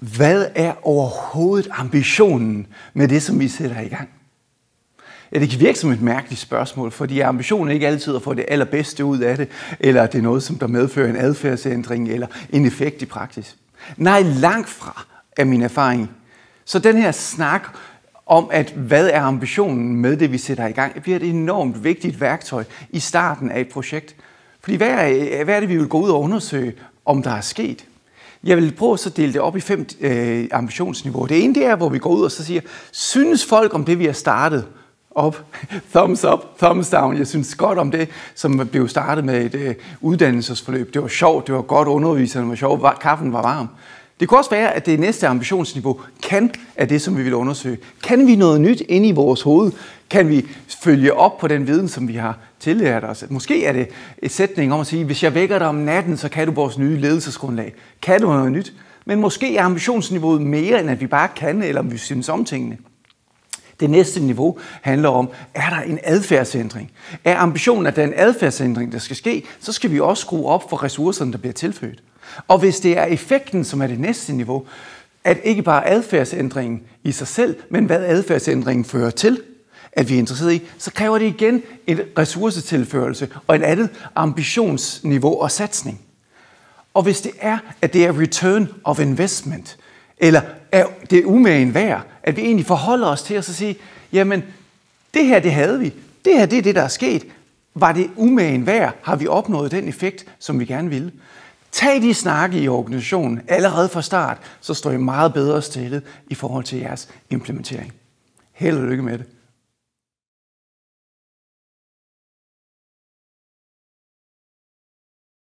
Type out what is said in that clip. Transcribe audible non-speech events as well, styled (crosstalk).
Hvad er overhovedet ambitionen med det, som vi sætter i gang? Ja, det kan virke som et mærkeligt spørgsmål, fordi ambitionen er ikke altid at få det allerbedste ud af det, eller at det er noget, som der medfører en adfærdsændring eller en effekt i praksis. Nej, langt fra er min erfaring. Så den her snak om, at hvad er ambitionen med det, vi sætter i gang, bliver et enormt vigtigt værktøj i starten af et projekt. Fordi hvad er, hvad er det, vi vil gå ud og undersøge, om der er sket? Jeg vil prøve at dele det op i fem øh, ambitionsniveauer. Det ene det er, hvor vi går ud og så siger, synes folk om det, vi har startet? Op, (laughs) thumbs up, thumbs down. Jeg synes godt om det, som blev startet med et øh, uddannelsesforløb. Det var sjovt, det var godt, underviserne var sjov, kaffen var varm. Det kunne også være, at det næste ambitionsniveau kan af det, som vi vil undersøge. Kan vi noget nyt ind i vores hoved? Kan vi følge op på den viden, som vi har tillært os? Måske er det et sætning om at sige, hvis jeg vækker dig om natten, så kan du vores nye ledelsesgrundlag. Kan du noget nyt? Men måske er ambitionsniveauet mere, end at vi bare kan, eller om vi synes om tingene. Det næste niveau handler om, er der en adfærdsændring? Er ambitionen, at der er en adfærdsændring, der skal ske, så skal vi også skrue op for ressourcerne, der bliver tilføjet. Og hvis det er effekten, som er det næste niveau, at ikke bare adfærdsændringen i sig selv, men hvad adfærdsændringen fører til, at vi er interesseret i, så kræver det igen en ressourcetilførelse og en andet ambitionsniveau og satsning. Og hvis det er, at det er return of investment, eller er det umagen værd, at vi egentlig forholder os til at sige, jamen, det her, det havde vi. Det her, det er det, der er sket. Var det umagen værd? Har vi opnået den effekt, som vi gerne ville? Tag de snakke i organisationen allerede fra start, så står I meget bedre stillet i forhold til jeres implementering. Held og lykke med det.